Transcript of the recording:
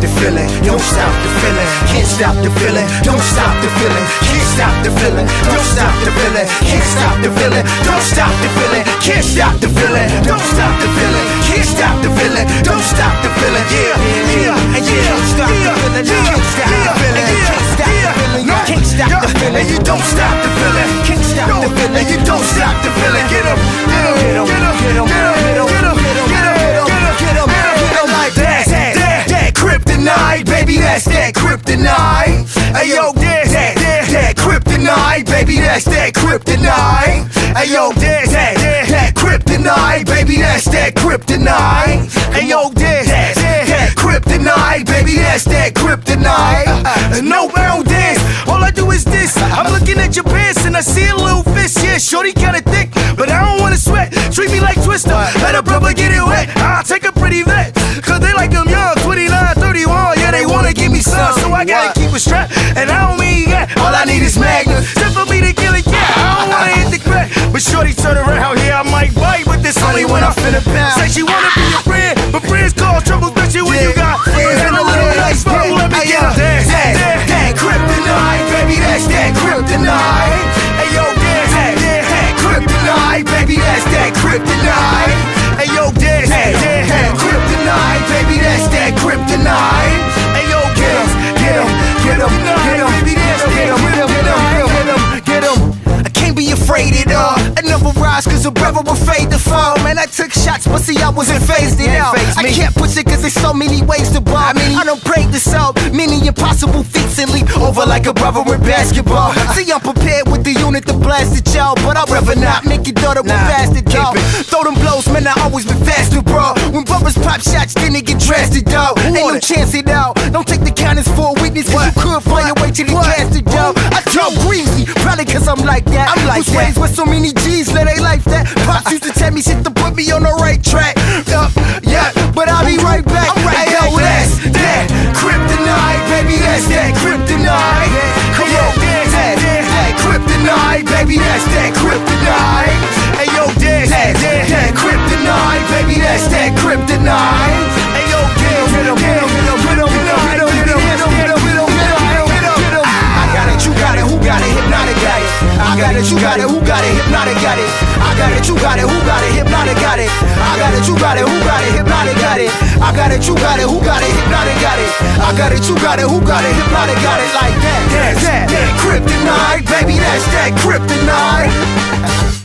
the feeling, don't stop the feeling, can't stop the feeling, don't stop the feeling, can't stop the feeling, don't stop the feeling, can't stop the feeling, don't stop the feeling, can't stop the feeling, don't stop the feeling, can't stop the feeling, don't stop the feeling, yeah. That's that kryptonite. Hey yo, that's that, that, that kryptonite, baby, that's that kryptonite. Hey yo, that's that, that, that kryptonite, baby, that's that kryptonite. Hey yo, that's that, that, that kryptonite, baby, that's that kryptonite. Uh, no bound dance, all I do is this. I'm looking at your pants and I see a little fist. Yeah, shorty kinda thick, but I don't wanna sweat. Treat me like Twister, let a brother get it wet. I'll take a pretty vet, I it strapped. And I don't mean that, all I need is Magnum. Step for me to kill it, yeah, I don't wanna hit the crack. But shorty turn around, yeah, I might bite, but this only when I'm finna pound. Say she wanna can't be afraid at all. I never rise cause a brother will fade to fall. Man, I took shots, but see, I wasn't phased it out. I can't push it cause there's so many ways to ball. I mean, I don't pray this out. Many impossible feats and leap over like a brother with basketball. See, I'm prepared with the unit to blast it, y'all. But I'd rather not make your daughter with bastard, dog. Throw them blows, man, I always been faster, bro. When brothers pop shots, then they get drastic, dog. Ain't no chance it out. Don't take the counters for a weakness, cause you could find your way to the I talk greasy, probably cause I'm like that. I'm like Was raised with so many G's, let they like that. Pops used to tell me shit to put me on the right track. You got it, who got it? Hypnotic got it. I got it, you got it, who got it? Hypnotic got it. I got it, you got it, who got it? Hypnotic got it. I got it, you got it, who got it? Hypnotic got it. I got it, you got it, who got it? Hypnotic got it like that. That's that, that kryptonite, baby, that's that kryptonite.